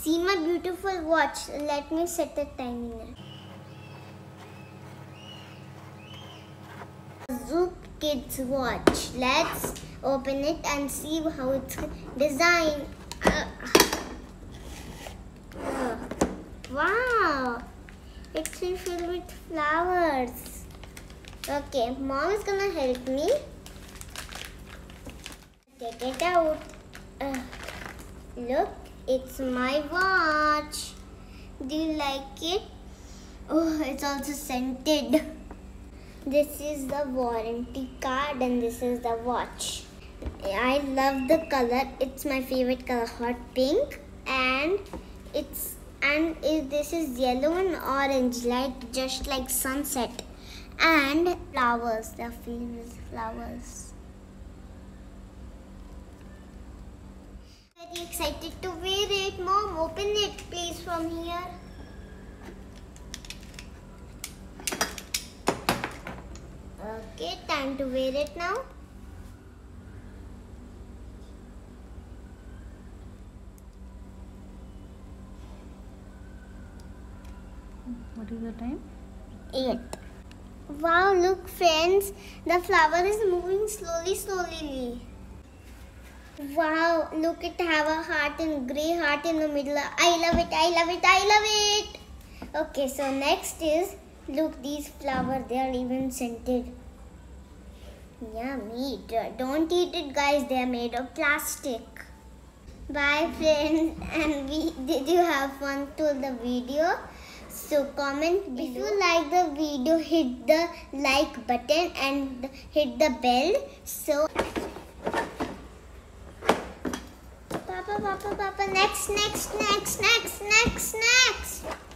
See my beautiful watch. Let me set the timing. Zoop Kids watch. Let's open it and see how it's designed. Uh, wow, it's filled with flowers. Okay, mom is gonna help me. Take it out. Uh, look, it's my watch. Do you like it? Oh, it's also scented. This is the warranty card and this is the watch. I love the color. It's my favorite color, hot pink. And it's and it, this is yellow and orange, like just like sunset. And flowers. the famous flowers. Excited to wear it. Mom, open it please from here. Okay, time to wear it now. What is the time? 8. Wow, look friends, the flower is moving slowly, slowly. Wow, look it have a heart and grey heart in the middle. I love it, I love it, I love it. Okay, so next is, look these flowers, they are even scented. Yummy. Don't eat it guys, they are made of plastic. Bye friends and we did you have fun to the video? So comment if you like the video hit the like button and hit the bell. So Papa, Papa, Papa, next, next, next, next, next, next.